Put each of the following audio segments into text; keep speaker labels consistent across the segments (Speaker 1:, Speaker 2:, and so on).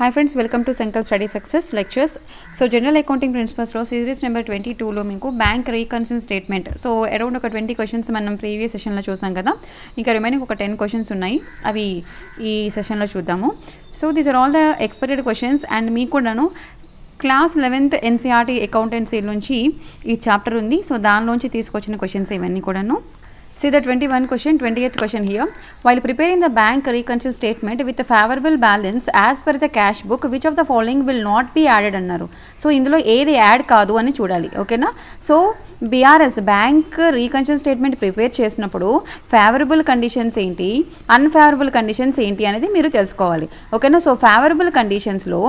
Speaker 1: Hi friends welcome to సెంకల్ study success lectures so general accounting ప్రిన్సిపల్స్లో series number twenty టూలో మీకు bank reconciliation statement so around ఒక twenty questions మనం previous సెషన్లో చూసాం కదా ఇంకా రిమైనింగ్ ఒక టెన్ క్వశ్చన్స్ ఉన్నాయి అవి ఈ సెషన్లో చూద్దాము so these are all the expected questions and మీకు కూడాను క్లాస్ లెవెన్త్ ఎన్సీఆర్టీ అకౌంటెన్సీ నుంచి ఈ చాప్టర్ ఉంది సో దానిలోంచి తీసుకొచ్చిన క్వశ్చన్స్ ఇవన్నీ కూడాను the twenty one question twenty eighth question here while preparing the bank reconciliation statement with favourable balance as per the cash book which of the following will not be added అన్నారు so ఇందులో ఏది add కాదు అని చూడాలి ఓకేనా so BRS bank reconciliation statement prepare చేసినప్పుడు favourable conditions ఏంటి unfavourable conditions ఏంటి అనేది మీరు తెలుసుకోవాలి ఓకేనా సో ఫేవరబుల్ కండిషన్స్లో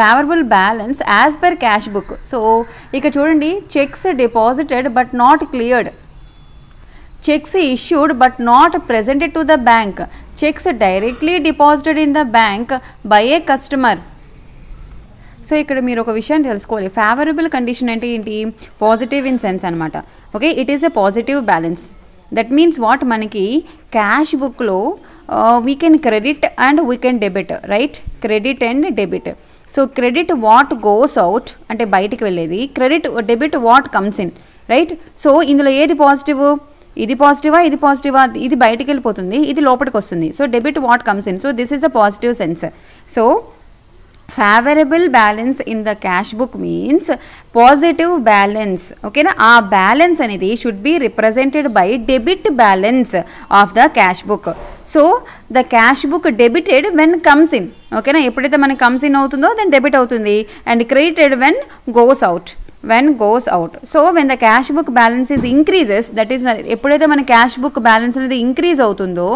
Speaker 1: favourable balance as per cash book so ఇక చూడండి cheques deposited but not cleared cheques issued but not presented to the bank cheques directly deposited in the bank by a customer so ఇక్కడ మీరు ఒక విషయం తెలుసుకోవాలి favourable condition అంటే ఏంటి positive in sense అనమాట okay it is a positive balance that means what మనకి cash బుక్లో we can credit and we can debit right credit and debit so credit what goes out అంటే బయటికి వెళ్ళేది credit debit what comes in right so ఇందులో ఏది positive ఇది పాజిటివా ఇది పాజిటివా ఇది బయటికి వెళ్ళిపోతుంది ఇది లోపలికి వస్తుంది so debit what comes in so this is a positive sense so favourable balance in the cash book means positive balance ఓకేనా ఆ బ్యాలెన్స్ అనేది should be represented by debit balance of the cash book so the cash book debited when comes in ఓకేనా ఎప్పుడైతే మనకి comes in అవుతుందో then debit అవుతుంది and credited when goes out when goes out so when the cash book balance is increases that is, ఎప్పుడైతే మన cash book balance అనేది increase అవుతుందో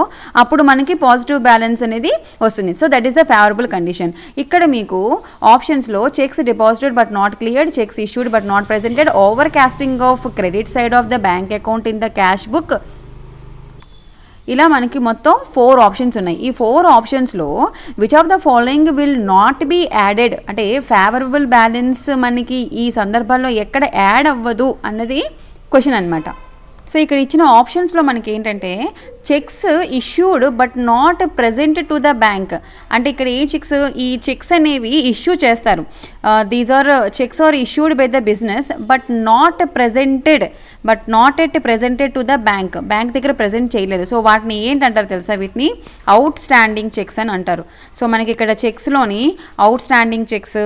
Speaker 1: అప్పుడు మనకి పాజిటివ్ బ్యాలెన్స్ అనేది వస్తుంది so that is the favourable condition ఇక్కడ మీకు ఆప్షన్స్లో cheques deposited but not cleared cheques issued but not presented over casting of credit side of the bank account in the cash book ఇలా మనకి మొత్తం four options ఉన్నాయి ఈ four ఆప్షన్స్లో which of the following will not be added అంటే favourable balance మనకి ఈ సందర్భాల్లో ఎక్కడ యాడ్ అవ్వదు అన్నది క్వశ్చన్ అనమాట సో ఇక్కడ ఇచ్చిన ఆప్షన్స్లో మనకి ఏంటంటే cheques issued but not present to the bank అంటే ఇక్కడ ఏ చెక్స్ ఈ చెక్స్ అనేవి ఇష్యూ చేస్తారు these are cheques are issued by the business but not presented but not yet presented to the bank bank దగ్గర ప్రజెంట్ చేయలేదు so వాటిని ఏంటంటారు తెలుసా వీటిని అవుట్ స్టాండింగ్ చెక్స్ అని అంటారు సో మనకి ఇక్కడ చెక్స్లోని outstanding cheques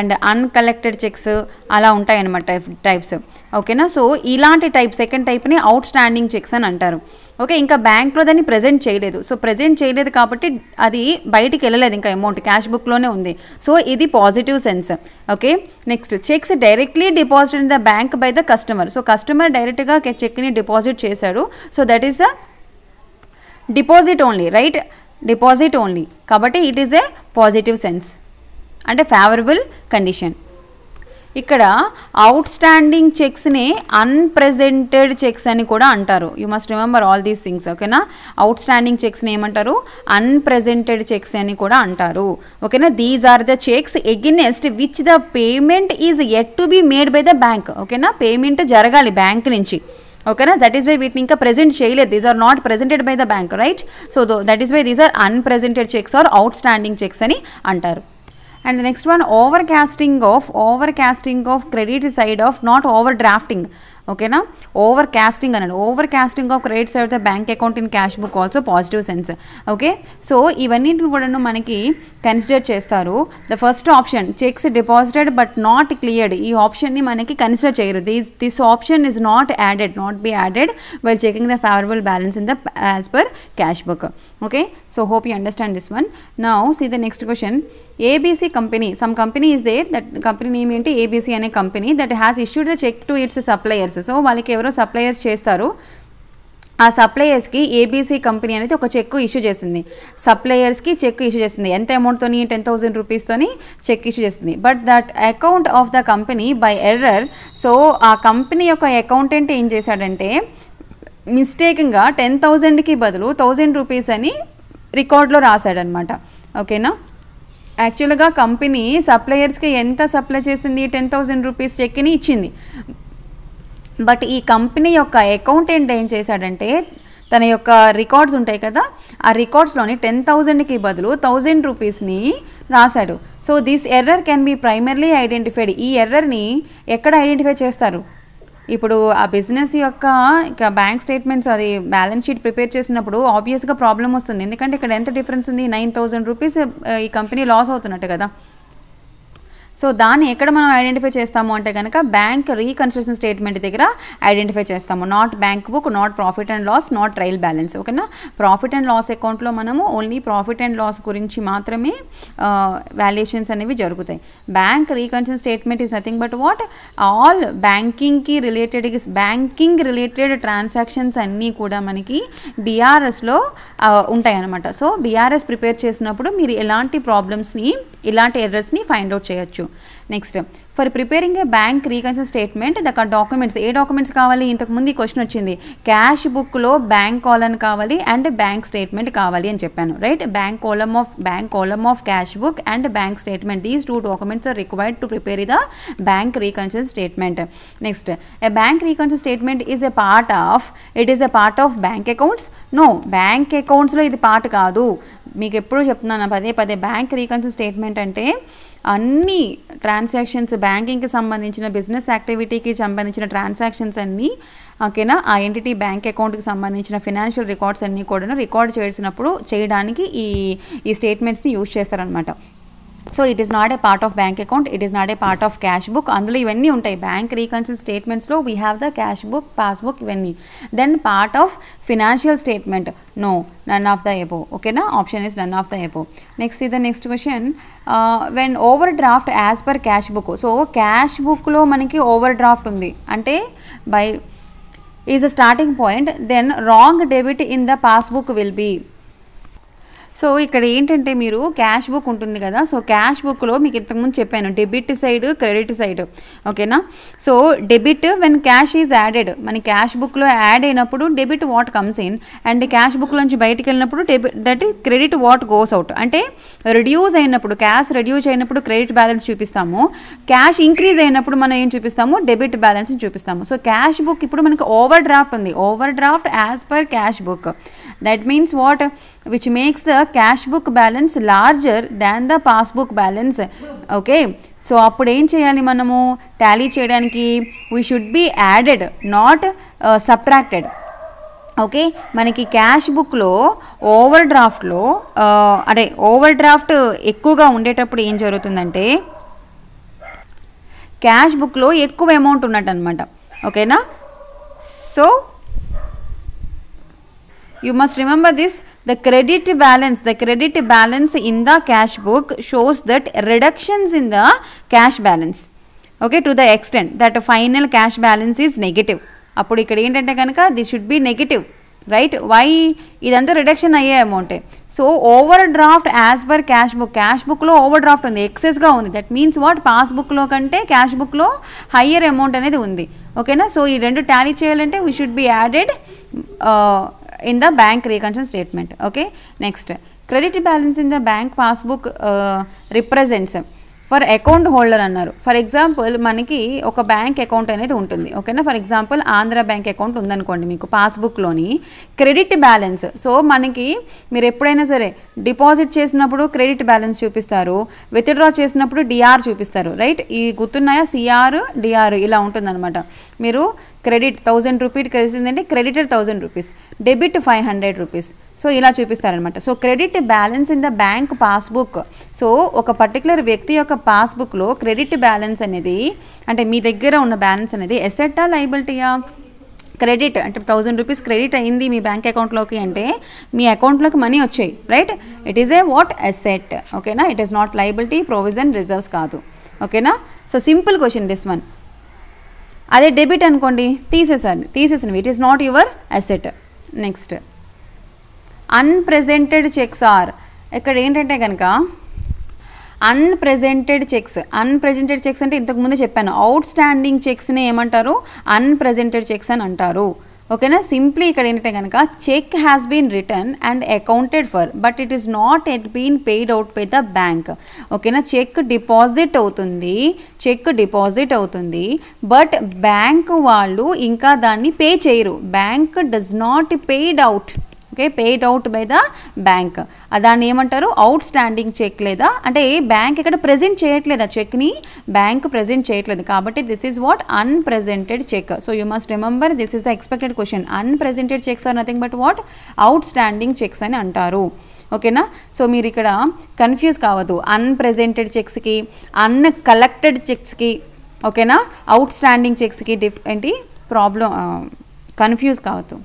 Speaker 1: and uncollected cheques అలా ఉంటాయన్నమాట టైప్స్ ఓకేనా సో ఇలాంటి టైప్ సెకండ్ టైప్ని అవుట్ స్టాండింగ్ చెక్స్ అని అంటారు ఓకే ఇంకా బ్యాంక్లో దాన్ని ప్రజెంట్ చేయలేదు సో ప్రజెంట్ చేయలేదు కాబట్టి అది బయటికి వెళ్ళలేదు ఇంకా అమౌంట్ క్యాష్ బుక్లోనే ఉంది సో ఇది positive sense okay next cheques directly deposit in the bank by the customer so customer డైరెక్ట్గా చెక్ని డిపాజిట్ చేశాడు so that is a deposit only right deposit only కాబట్టి it is a positive sense అంటే favourable condition ఇక్కడ outstanding చెక్స్ని unpresented cheques అని కూడా అంటారు you must remember all these things ఓకేనా అవుట్ స్టాండింగ్ చెక్స్ని ఏమంటారు అన్ప్రెజెంటెడ్ చెక్స్ అని కూడా అంటారు ఓకేనా these are the cheques against which the payment is yet to be made by the bank ఓకేనా పేమెంట్ జరగాలి బ్యాంక్ నుంచి ఓకేనా దట్ ఈస్ వై వీటిని ఇంకా ప్రెజెంట్ చేయలేదు these are not presented by the bank right so that is why these are unpresented cheques are outstanding cheques అని అంటారు and the next one overcasting of overcasting of credit side of not overdrafting ఓకేనా over casting అనండి over casting of credits అయితే bank account in cash book also positive sense okay so ఇవన్నింటిని కూడాను మనకి consider చేస్తారు the first option cheques deposited but not cleared ఈ ఆప్షన్ని మనకి consider చేయరు these this option is not added not be added while checking the favourable balance in the as per cash book okay so hope you understand this one now see the next question ABC company some company is there that company name ఏంటి ABC అనే company that has issued the cheque to its suppliers so వాళ్ళకి ఎవరో suppliers చేస్తారు ఆ సప్లయర్స్కి ABC company అనేది ఒక check issue చేసింది సప్లయర్స్కి check issue చేసింది ఎంత అమౌంట్తోని టెన్ థౌసండ్ రూపీస్తోని చెక్ ఇష్యూ చేసింది but that account of the company by error so ఆ కంపెనీ యొక్క అకౌంటెంట్ ఏం చేశాడంటే మిస్టేకింగ్గా టెన్ థౌజండ్కి బదులు థౌజండ్ రూపీస్ అని రికార్డ్లో రాశాడనమాట ఓకేనా యాక్చువల్గా కంపెనీ సప్లయర్స్కి ఎంత సప్లై చేసింది టెన్ థౌజండ్ రూపీస్ చెక్ని ఇచ్చింది బట్ ఈ కంపెనీ యొక్క అకౌంటెంట్ ఏం చేశాడంటే తన యొక్క రికార్డ్స్ ఉంటాయి కదా ఆ రికార్డ్స్లోని టెన్ థౌజండ్కి బదులు థౌజండ్ రూపీస్ని రాశాడు so this error can be primarily identified ఈ ఎర్రర్ని ఎక్కడ ఐడెంటిఫై చేస్తారు ఇప్పుడు ఆ బిజినెస్ యొక్క ఇక బ్యాంక్ స్టేట్మెంట్స్ అది బ్యాలెన్స్ షీట్ ప్రిపేర్ చేసినప్పుడు ఆబ్వియస్గా ప్రాబ్లం వస్తుంది ఎందుకంటే ఇక్కడ ఎంత డిఫరెన్స్ ఉంది నైన్ థౌజండ్ రూపీస్ ఈ కంపెనీ లాస్ అవుతున్నట్టు కదా సో దాన్ని ఎక్కడ మనం ఐడెంటిఫై చేస్తాము అంటే కనుక బ్యాంక్ రీకన్స్ట్రక్షన్ స్టేట్మెంట్ దగ్గర ఐడెంటిఫై చేస్తాము not bank book not profit and loss not trial balance ఓకేనా ప్రాఫిట్ అండ్ లాస్ అకౌంట్లో మనము ఓన్లీ ప్రాఫిట్ అండ్ లాస్ గురించి మాత్రమే వాల్యుయేషన్స్ అనేవి జరుగుతాయి bank reconstruction statement is nothing but what all బ్యాంకింగ్కి related banking related transactions అన్నీ కూడా మనకి బీఆర్ఎస్లో ఉంటాయి అన్నమాట సో బీఆర్ఎస్ ప్రిపేర్ చేసినప్పుడు మీరు ఎలాంటి ప్రాబ్లమ్స్ని ఇలాంటి ఎర్రర్స్ని ఫైండ్ అవుట్ చేయొచ్చు next for preparing a bank reconcile statement దక documents ఏ డాక్యుమెంట్స్ కావాలి ఇంతకుముందు ఈ క్వశ్చన్ వచ్చింది క్యాష్ బుక్లో బ్యాంక్ కాలం కావాలి అండ్ బ్యాంక్ స్టేట్మెంట్ కావాలి అని చెప్పాను right bank column of bank column of cash book and bank statement these two documents are required to prepare the bank reconcile statement next a bank reconcile statement is a part of it is a part of bank accounts no bank అకౌంట్స్లో ఇది part కాదు మీకు ఎప్పుడూ చెప్తున్నాను పదే పదే bank reconcile statement అంటే అన్ని transactions బ్యాంకింగ్కి సంబంధించిన బిజినెస్ యాక్టివిటీకి సంబంధించిన ట్రాన్సాక్షన్స్ అన్నీ ఓకేనా ఆ ఎంటిటీ బ్యాంక్ అకౌంట్కి సంబంధించిన ఫినాన్షియల్ రికార్డ్స్ అన్నీ కూడా రికార్డ్ చేసినప్పుడు చేయడానికి ఈ ఈ స్టేట్మెంట్స్ని యూజ్ చేస్తారనమాట so it is not a part of bank account it is not a part of cash book అందులో ఇవన్నీ ఉంటాయి bank reconcile స్టేట్మెంట్స్లో we have the cash book passbook ఇవన్నీ then part of financial statement no none of the above ఓకేనా option is none of the above next ఇది next question when overdraft as per cash book so cash బుక్లో మనకి overdraft ఉంది అంటే by is a starting point then wrong debit in the passbook will be so ఇక్కడ ఏంటంటే మీరు cash book ఉంటుంది కదా సో క్యాష్ బుక్లో మీకు ఇంతకుముందు చెప్పాను డెబిట్ సైడ్ క్రెడిట్ సైడ్ ఓకేనా so debit when cash is added మన క్యాష్ బుక్లో యాడ్ అయినప్పుడు debit what comes in and cash book నుంచి బయటికి వెళ్ళినప్పుడు debit that credit what goes out అంటే రిడ్యూస్ అయినప్పుడు క్యాష్ రిడ్యూస్ అయినప్పుడు క్రెడిట్ బ్యాలెన్స్ చూపిస్తాము క్యాష్ ఇంక్రీజ్ అయినప్పుడు మనం ఏం చూపిస్తాము డెబిట్ బ్యాలెన్స్ చూపిస్తాము సో క్యాష్ బుక్ ఇప్పుడు మనకి ఓవర్ డ్రాఫ్ట్ ఉంది overdraft as per cash book that means what which makes the cash book balance larger than the passbook balance okay so అప్పుడు ఏం చేయాలి మనము టాలీ చేయడానికి we should be added not subtracted okay మనకి cash బుక్లో ఓవర్ డ్రాఫ్ట్లో అదే ఓవర్ డ్రాఫ్ట్ ఎక్కువగా ఉండేటప్పుడు ఏం జరుగుతుందంటే క్యాష్ బుక్లో ఎక్కువ అమౌంట్ ఉన్నట్టు అనమాట ఓకేనా so you must remember this the credit balance the credit balance in the cash book shows that reductions in the cash balance okay to the extent that final cash balance is negative అప్పుడు ఇక్కడ ఏంటంటే కనుక the should be negative right why ఇదంతా reduction అయ్యే అమౌంటే so overdraft as per cash book cash బుక్లో overdraft ఉంది ఎక్సెస్గా ఉంది దట్ మీన్స్ వాట్ పాస్బుక్లో కంటే క్యాష్ బుక్లో హయ్యర్ అమౌంట్ అనేది ఉంది ఓకేనా సో ఈ రెండు టాలీ చేయాలంటే we should be added in the bank reconciliation statement okay next credit balance in the bank passbook represents for account holder అన్నారు ఫర్ ఎగ్జాంపుల్ మనకి ఒక బ్యాంక్ అకౌంట్ అనేది ఉంటుంది ఓకేనా for example Andhra bank account ఉందనుకోండి మీకు పాస్బుక్లోని credit balance so మనకి మీరు ఎప్పుడైనా సరే డిపాజిట్ చేసినప్పుడు క్రెడిట్ బ్యాలెన్స్ చూపిస్తారు విత్డ్రా చేసినప్పుడు డిఆర్ చూపిస్తారు రైట్ ఈ గుర్తున్నాయా సిఆర్ డిఆర్ ఇలా ఉంటుందన్నమాట మీరు credit thousand rupees కలిసిందంటే credit thousand rupees debit five hundred rupees so ఇలా చూపిస్తారనమాట so credit balance in the bank passbook so ఒక పర్టికులర్ వ్యక్తి యొక్క పాస్బుక్లో క్రెడిట్ బ్యాలెన్స్ అనేది అంటే మీ దగ్గర ఉన్న బ్యాలెన్స్ అనేది ఎసెట్టా లైబిలిటీయా క్రెడిట్ అంటే థౌజండ్ రూపీస్ క్రెడిట్ అయింది మీ బ్యాంక్ అకౌంట్లోకి అంటే మీ అకౌంట్లోకి మనీ వచ్చాయి right it is a what asset ఓకేనా it is not liability provision reserves కాదు ఓకేనా so simple question this one అదే డెబిట్ అనుకోండి తీసేసాను తీసేసినవి it is not your asset next unpresented cheques are ఇక్కడ ఏంటంటే కనుక అన్ప్రెజెంటెడ్ చెక్స్ అన్ప్రెజెంటెడ్ చెక్స్ అంటే ఇంతకుముందే చెప్పాను అవుట్ స్టాండింగ్ చెక్స్ని ఏమంటారు అన్ప్రెజెంటెడ్ చెక్స్ అని అంటారు ఓకేనా సింప్లీ ఇక్కడ ఏంటంటే కనుక cheque has been return and accounted for but it is not yet been paid out by the bank ఓకేనా చెక్ డిపాజిట్ అవుతుంది చెక్ డిపాజిట్ అవుతుంది బట్ బ్యాంక్ వాళ్ళు ఇంకా దాన్ని పే చేయరు bank does not paid out okay paid out by the bank దాన్ని ఏమంటారు out standing check లేదా అంటే బ్యాంక్ ఇక్కడ ప్రజెంట్ చేయట్లేదు ఆ చెక్ని బ్యాంక్ ప్రజెంట్ చేయట్లేదు కాబట్టి this is what unpresented cheque so you must remember this is the expected question unpresented cheques are nothing but what outstanding cheques అని అంటారు ఓకేనా సో మీరు ఇక్కడ కన్ఫ్యూజ్ కావద్దు అన్ప్రెజెంటెడ్ చెక్స్కి అన్కలెక్టెడ్ చెక్స్కి ఓకేనా అవుట్ స్టాండింగ్ చెక్స్కి డిఫ్ ఏంటి ప్రాబ్లం కన్ఫ్యూజ్ కావద్దు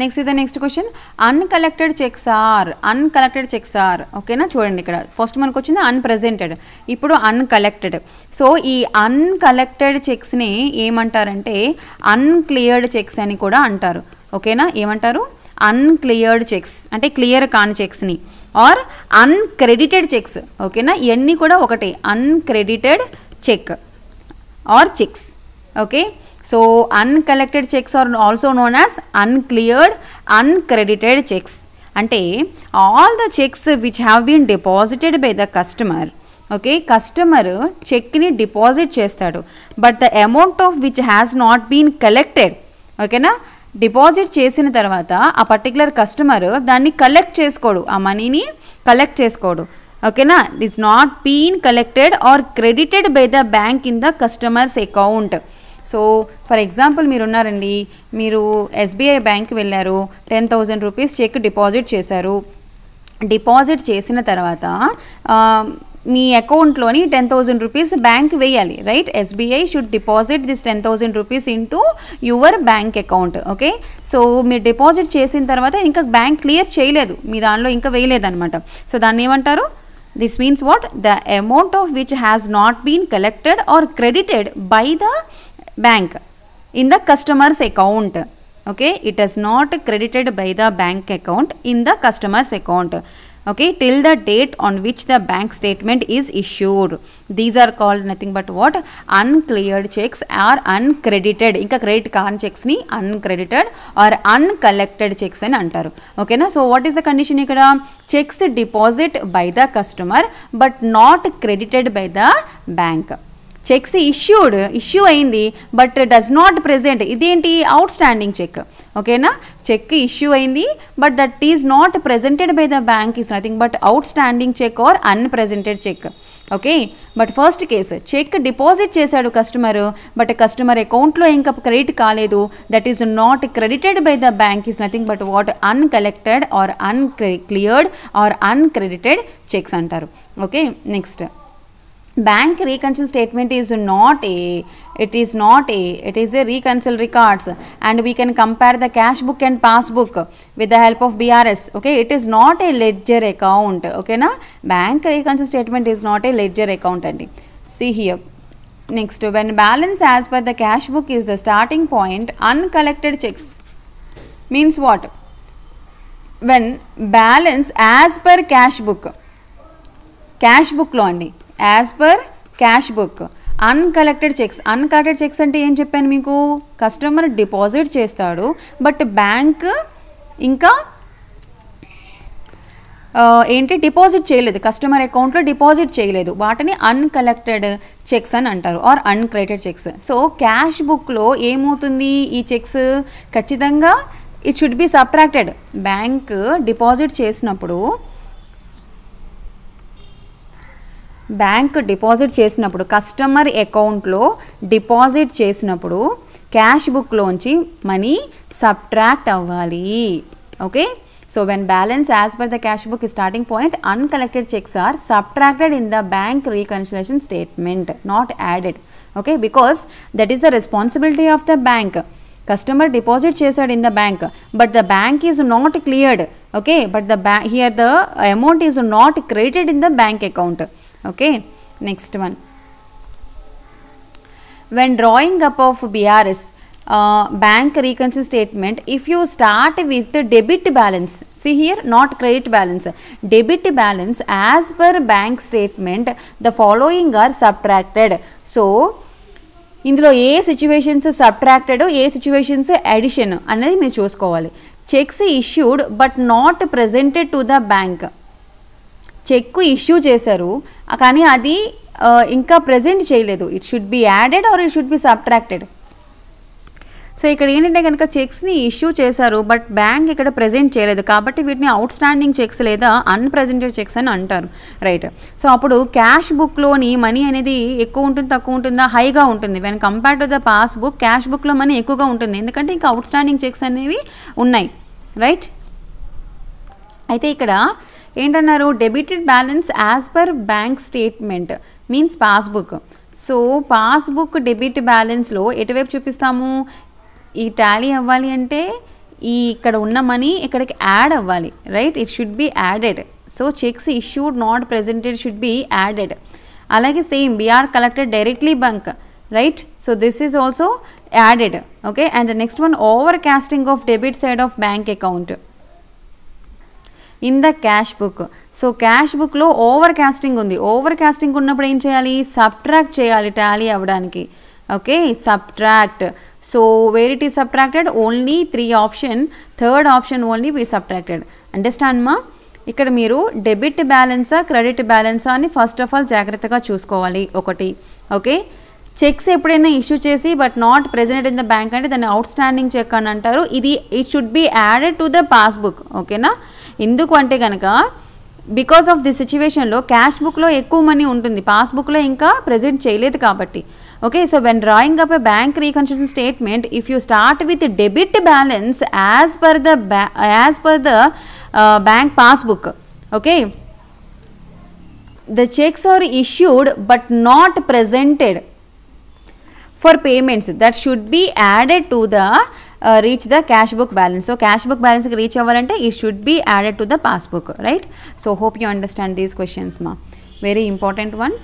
Speaker 1: నెక్స్ట్ ఇదే next question uncollected cheques are uncollected cheques are ఓకేనా చూడండి ఇక్కడ ఫస్ట్ మనకు వచ్చింది అన్ప్రెజెంటెడ్ ఇప్పుడు అన్కలెక్టెడ్ సో ఈ అన్కలెక్టెడ్ చెక్స్ని ఏమంటారంటే అన్క్లియర్డ్ చెక్స్ అని కూడా అంటారు ఓకేనా ఏమంటారు అన్క్లియర్డ్ చెక్స్ అంటే క్లియర్ కాని చెక్స్ని ఆర్ అన్క్రెడిటెడ్ చెక్స్ ఓకేనా ఇవన్నీ కూడా ఒకటే uncredited cheque or cheques okay So, uncollected checks are also known as uncleared, uncredited cheques అంటే all the cheques which have been deposited by the customer okay customer చెక్ని deposit చేస్తాడు but the amount of which has not been collected ఓకేనా deposit చేసిన తర్వాత ఆ particular customer దాన్ని collect చేసుకోడు ఆ మనీని కలెక్ట్ చేసుకోడు ఓకేనా it's not been collected or credited by the bank in the customer's account so for example మీరు ఉన్నారండి మీరు ఎస్బీఐ బ్యాంక్కి వెళ్ళారు ten thousand rupees cheque deposit చేశారు డిపాజిట్ చేసిన తర్వాత మీ అకౌంట్లోని టెన్ థౌజండ్ రూపీస్ బ్యాంక్ వేయాలి right SBI should deposit this ten thousand rupees into your bank account okay so మీరు డిపాజిట్ చేసిన తర్వాత ఇంకా బ్యాంక్ క్లియర్ చేయలేదు మీ దానిలో ఇంకా వేయలేదన్నమాట సో దాన్ని ఏమంటారు this means what the amount of which has not been collected or credited by the bank in the customer's account okay it is not credited by the bank account in the customer's account okay till the date on which the bank statement is issued these are called nothing but what uncleared checks are uncredited ఇంకా credit కాని చెక్స్ని uncredited or uncollected cheques అని అంటారు ఓకేనా so what is the condition ఇక్కడ cheques deposit by the customer but not credited by the bank cheques issued issue అయింది but does not present ఇదేంటి outstanding cheque ఓకేనా cheque issue అయింది but that is not presented by the bank is nothing but outstanding cheque or unpresented cheque okay but first case cheque deposit చేశాడు customer but customer అకౌంట్లో ఇంకా credit కాలేదు that is not credited by the bank is nothing but what uncollected or cleared or uncredited cheques అంటారు okay next Bank reconciliation statement is not it is a reconcile records, and we can compare the cash book and passbook with the help of BRS. Okay, it is not a ledger account. Okay, na bank reconciliation statement is not a ledger account. And see here. Next, when balance as per the cash book is the starting point, uncollected checks means what? When balance as per cash book, cash book lo andi as per cash book uncollected cheques uncollected cheques అంటే ఏం చెప్పాను మీకు customer deposit చేస్తాడు but bank ఇంకా ఏంటి deposit చేయలేదు customer అకౌంట్లో deposit చేయలేదు వాటిని అన్కలెక్టెడ్ చెక్స్ అని అంటారు or uncredited cheques so cash బుక్లో ఏమవుతుంది ఈ చెక్స్ ఖచ్చితంగా it should be subtracted bank deposit చేసినప్పుడు బ్యాంక్ డిపాజిట్ చేసినప్పుడు కస్టమర్ అకౌంట్లో డిపాజిట్ చేసినప్పుడు క్యాష్ బుక్లోంచి మనీ సబ్ట్రాక్ట్ అవ్వాలి okay so when balance as per the cash book starting point uncollected cheques are subtracted in the bank reconciliation statement not added okay because that is the responsibility of the bank customer deposit చేశాడు in the bank but the bank is not cleared okay but the బ్యా here the amount is not credited in the bank account okay next one when drawing up of brs uh, bank reconciliation statement if you start with the debit balance see here not credit balance debit balance as per bank statement the following are subtracted so ఇందులో ఏ situations subtracted ఏ situations edition అనేది మీరు చూసుకోవాలి cheques issued but not presented to the bank cheque issue చేశారు కానీ అది ఇంకా ప్రజెంట్ చేయలేదు it should be added or it should be subtracted so ఇక్కడ ఏంటంటే కనుక చెక్స్ని ఇష్యూ చేశారు బట్ బ్యాంక్ ఇక్కడ ప్రజెంట్ చేయలేదు కాబట్టి వీటిని అవుట్ స్టాండింగ్ చెక్స్ లేదా అన్ప్రజెంటెడ్ చెక్స్ అని అంటారు రైట్ సో అప్పుడు క్యాష్ బుక్లోని మనీ అనేది ఎక్కువ ఉంటుంది తక్కువ ఉంటుందా హైగా ఉంటుంది when compare to the passbook cash బుక్లో మనీ ఎక్కువగా ఉంటుంది ఎందుకంటే ఇంకా అవుట్ స్టాండింగ్ చెక్స్ అనేవి ఉన్నాయి రైట్ అయితే ఇక్కడ ఏంటన్నారు debited balance as per bank statement means passbook so passbook debit బ్యాలెన్స్లో ఎటువైపు చూపిస్తాము ఈ టాలీ అవ్వాలి అంటే ఈ ఇక్కడ ఉన్న మనీ ఇక్కడికి యాడ్ అవ్వాలి right it should be added so cheques issued not presented should be added అలాగే same BR collected directly bank right so this is also added okay and next one over casting of debit side of bank account in the cash book so cash బుక్లో overcasting ఉంది overcasting ఉన్నప్పుడు ఏం చేయాలి subtract చేయాలి tally అవ్వడానికి okay subtract so where it is subtracted only three option third option only we subtracted understand మా ఇక్కడ మీరు డెబిట్ బ్యాలెన్సా క్రెడిట్ బ్యాలెన్సా అని ఫస్ట్ ఆఫ్ ఆల్ జాగ్రత్తగా చూసుకోవాలి ఒకటి ఓకే చెక్స్ ఎప్పుడైనా ఇష్యూ చేసి but not present in the bank అంటే దాన్ని అవుట్ స్టాండింగ్ చెక్ అని అంటారు ఇది it should be added to the passbook ఓకేనా ఎందుకు అంటే కనుక బికాస్ ఆఫ్ ది సిచ్యువేషన్లో క్యాష్ బుక్లో ఎక్కువ మనీ ఉంటుంది పాస్బుక్లో ఇంకా ప్రెజెంట్ చేయలేదు కాబట్టి okay so when drawing up a bank reconstruction statement if you start with debit balance as per the as per the bank passbook okay the cheques are issued but not presented for payments that should be added to the uh, reach the cash book balance. So, cash book balance reach avalante it should be added to the passbook, right? So, hope you understand these questions ma. Very important one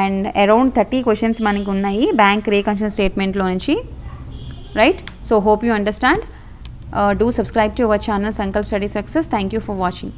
Speaker 1: and around 30 questions మనకు ఉన్నాయి bank reconciliation స్టేట్మెంట్లో నుంచి right so hope you understand do subscribe to our channel Sankalp study success thank you for watching